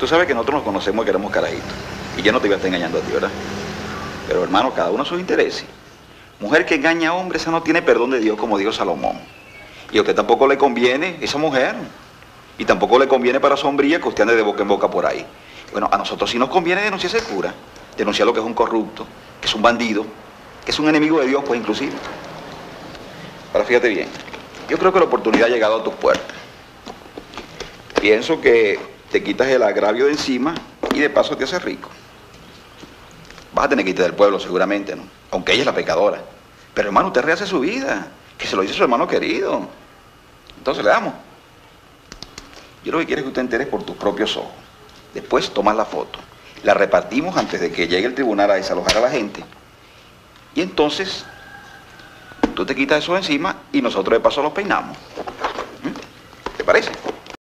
Tú sabes que nosotros nos conocemos y queremos carajitos. Y yo no te iba a estar engañando a ti, ¿verdad? Pero hermano, cada uno sus intereses. Mujer que engaña a hombre, esa no tiene perdón de Dios, como dijo Salomón. Y a usted tampoco le conviene esa mujer. Y tampoco le conviene para sombría que usted ande de boca en boca por ahí. Bueno, a nosotros sí nos conviene denunciar ese cura. Denunciar lo que es un corrupto, que es un bandido, que es un enemigo de Dios, pues inclusive. Ahora fíjate bien. Yo creo que la oportunidad ha llegado a tus puertas. Pienso que te quitas el agravio de encima y de paso te haces rico. Vas a tener que irte del pueblo seguramente, ¿no? Aunque ella es la pecadora. Pero hermano, usted rehace su vida. Que se lo dice su hermano querido. Entonces le damos. Yo lo que quiero es que usted entere por tus propios ojos. Después tomas la foto. La repartimos antes de que llegue el tribunal a desalojar a la gente. Y entonces tú te quitas eso de encima y nosotros de paso los peinamos.